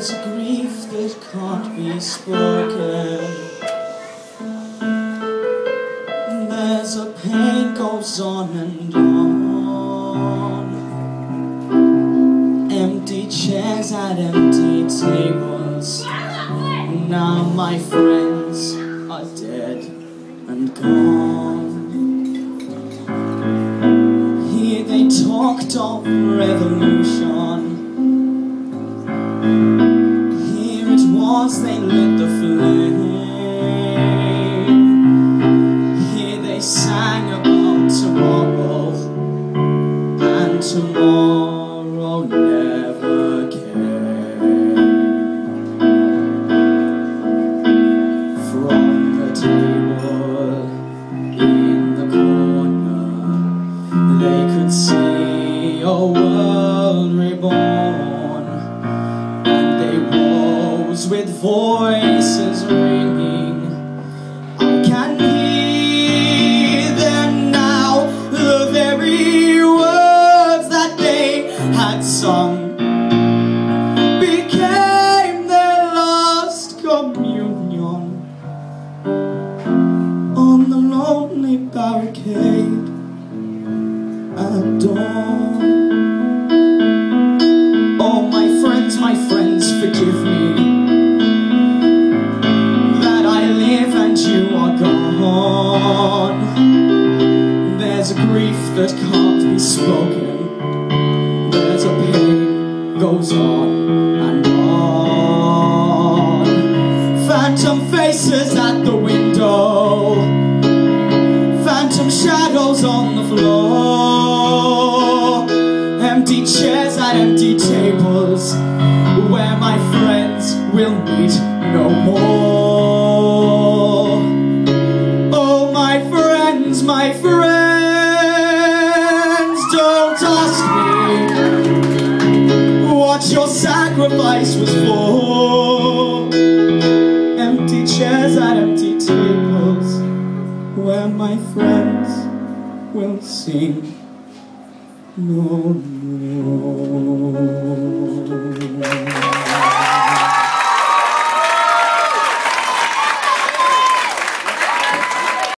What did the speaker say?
that can't be spoken. There's a pain goes on and on. Empty chairs at empty tables. Now my friends are dead and gone. Here they talked of revolution. It they lit the flame. Here they sang about tomorrow, and tomorrow never came. From the table in the corner, they could see with voices ringing. I can hear them now, the very words that they had sung became their last communion on the lonely barricade at dawn. Grief that can't be spoken. There's a pain goes on and on. Phantom faces at the window. Phantom shadows on the floor. Empty chairs at empty tables where my friends will meet no more. Oh, my friends, my friends, sacrifice was for. Empty chairs at empty tables where my friends will sing no more.